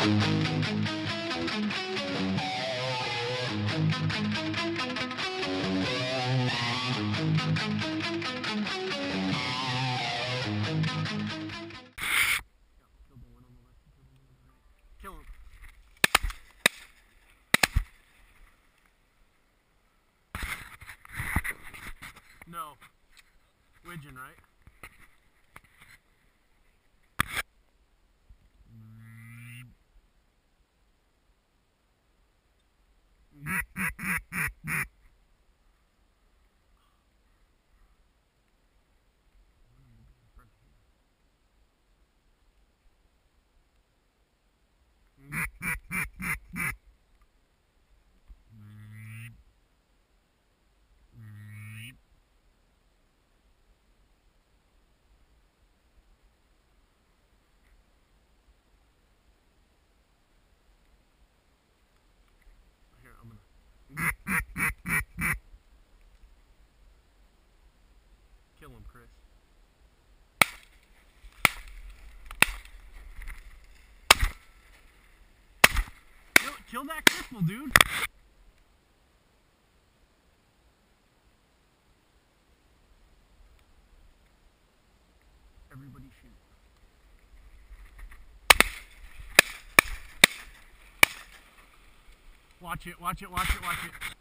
No. Widgeon, right? Kill him, Chris. Kill, kill that cripple, dude. Everybody shoot. Watch it, watch it, watch it, watch it.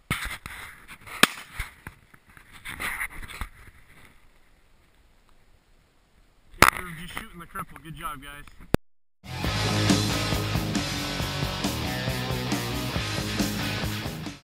Shooting the cripple. Good job, guys.